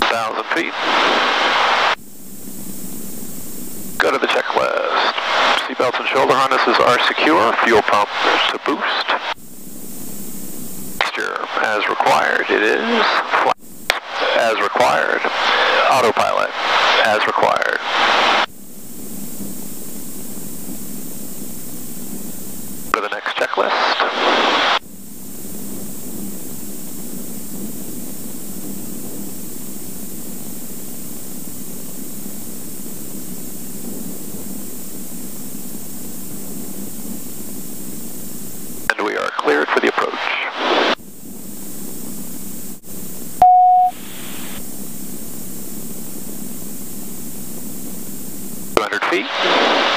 1,000 feet. Go to the checklist. Seatbelts and shoulder harnesses are secure. Fuel pump to boost. As required. It is as required. Autopilot as required. Go to the next checklist. 200 feet.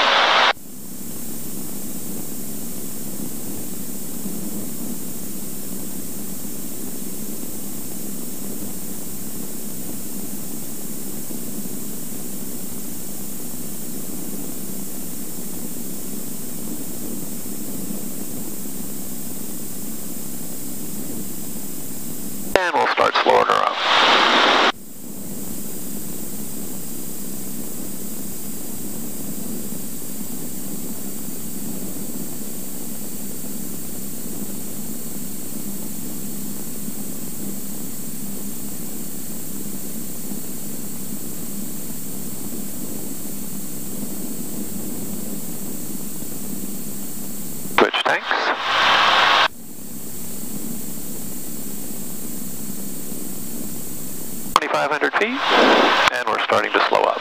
Hundred and we're starting to slow up.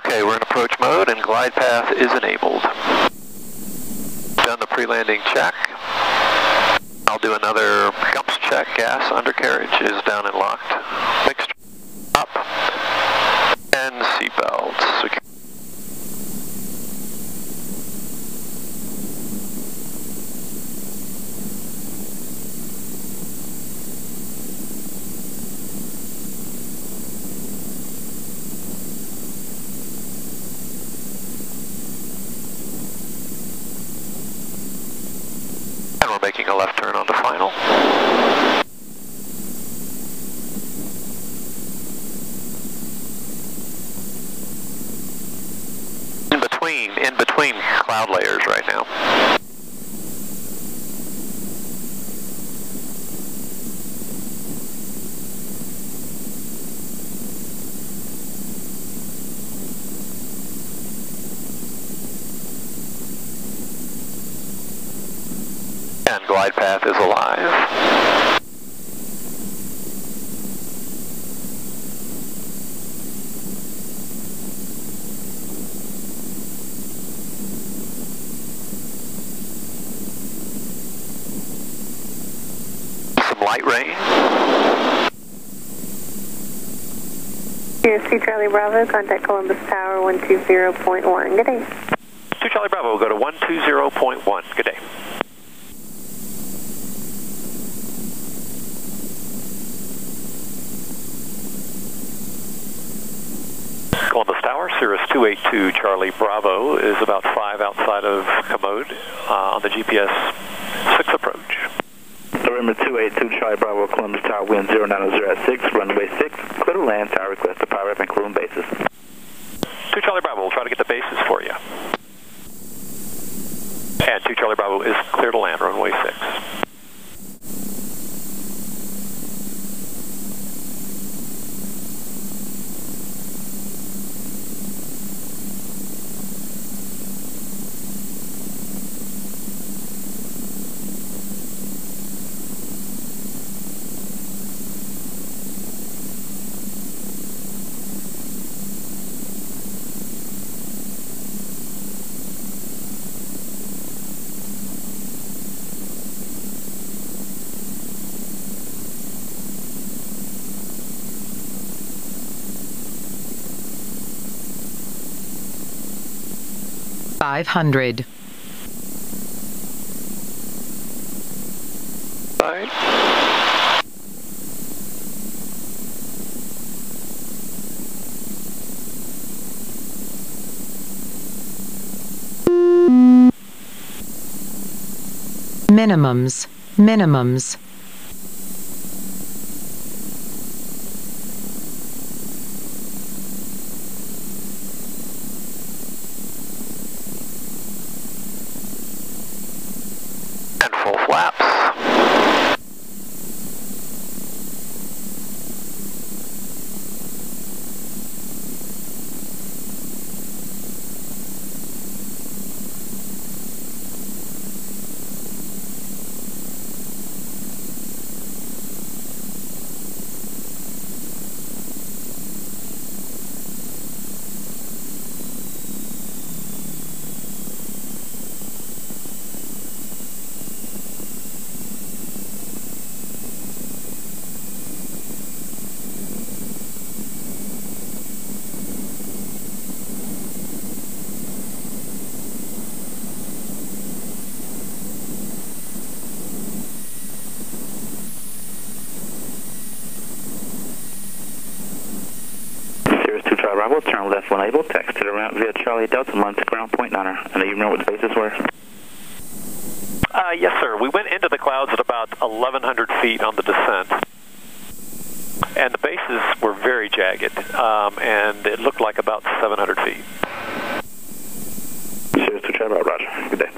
Okay, we're in approach mode, and glide path is enabled. Done the pre-landing check. I'll do another GUMPS check. Gas undercarriage is down and locked. Mixture up, and seatbelts. We can And we're making a left turn on the final. In between, in between cloud layers right now. And glide path is alive. Some light rain. Here's 2 Charlie Bravo, contact Columbus Tower 120.1. Good day. 2 Charlie Bravo, we'll go to 120.1. Good day. Columbus Tower, Cirrus 282 Charlie Bravo is about 5 outside of Commode uh, on the GPS 6 approach. November 282 Charlie Bravo, Columbus Tower, wind 090 at 6, runway 6, clear to land, tower request to power up and cooling basis. 2 Charlie Bravo, we'll try to get the bases for you. And 2 Charlie Bravo is clear to land, runway 6. Five hundred. Right. Minimums. Minimums. Bravo, turn left when able, text to the route via Charlie Delta, London to ground point niner. And do you remember what the bases were? Uh, yes, sir. We went into the clouds at about 1,100 feet on the descent. And the bases were very jagged, um, and it looked like about 700 feet. Cirrus 2 Charlie Bravo, roger. Good day.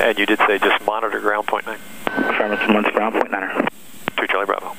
And you did say just monitor ground point nine. Affirmative, to ground point niner. 2 Charlie Bravo.